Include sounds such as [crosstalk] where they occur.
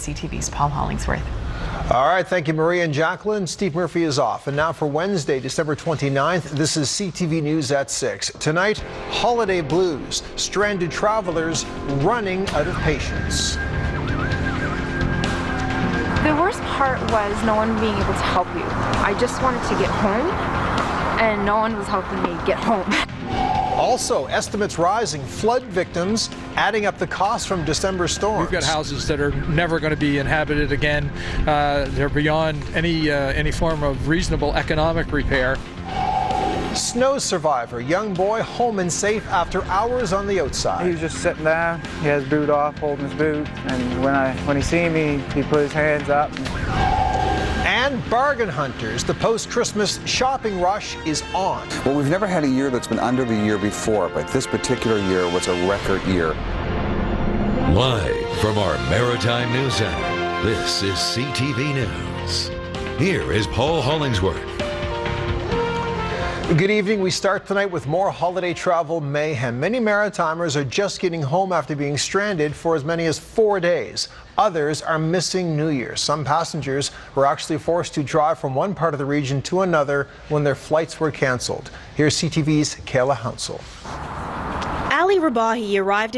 CTV's Paul Hollingsworth. All right, thank you, Maria and Jacqueline. Steve Murphy is off. And now for Wednesday, December 29th, this is CTV News at 6. Tonight, holiday blues, stranded travelers running out of patience. The worst part was no one being able to help you. I just wanted to get home, and no one was helping me get home. [laughs] Also, estimates rising, flood victims adding up the cost from December storms. We've got houses that are never going to be inhabited again. Uh, they're beyond any uh, any form of reasonable economic repair. Snow survivor, young boy home and safe after hours on the outside. He was just sitting there. He has his boot off, holding his boot, and when I when he seen me, he put his hands up. And bargain hunters, the post-Christmas shopping rush is on. Well, we've never had a year that's been under the year before, but this particular year was a record year. Live from our Maritime News Center, this is CTV News. Here is Paul Hollingsworth. Good evening. We start tonight with more holiday travel mayhem. Many Maritimers are just getting home after being stranded for as many as four days. Others are missing New Year's. Some passengers were actually forced to drive from one part of the region to another when their flights were canceled. Here's CTV's Kayla Hounsell. Ali Rabahi arrived